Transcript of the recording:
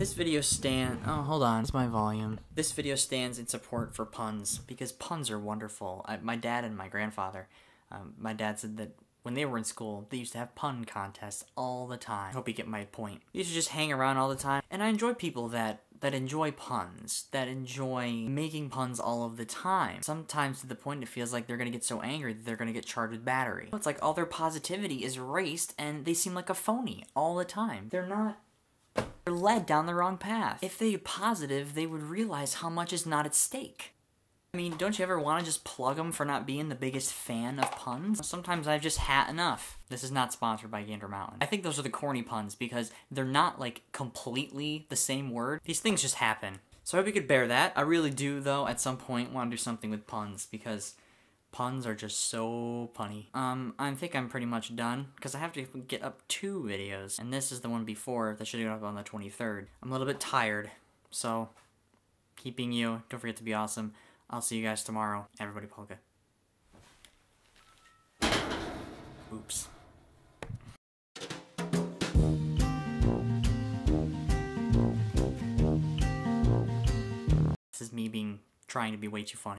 This video stand. Oh, hold on, it's my volume. This video stands in support for puns because puns are wonderful. I, my dad and my grandfather, um, my dad said that when they were in school, they used to have pun contests all the time. Hope you get my point. They used to just hang around all the time, and I enjoy people that that enjoy puns, that enjoy making puns all of the time. Sometimes to the point it feels like they're gonna get so angry that they're gonna get charged with battery. It's like all their positivity is erased, and they seem like a phony all the time. They're not they're led down the wrong path. If they positive, they would realize how much is not at stake. I mean, don't you ever want to just plug them for not being the biggest fan of puns? Sometimes I've just had enough. This is not sponsored by Gander Mountain. I think those are the corny puns because they're not like completely the same word. These things just happen. So I hope you could bear that. I really do, though, at some point want to do something with puns because puns are just so punny. Um, I think I'm pretty much done because I have to get up two videos, and this is the one before that should go up on the 23rd. I'm a little bit tired, so keeping you. Don't forget to be awesome. I'll see you guys tomorrow. Everybody polka. Oops. This is me being trying to be way too funny.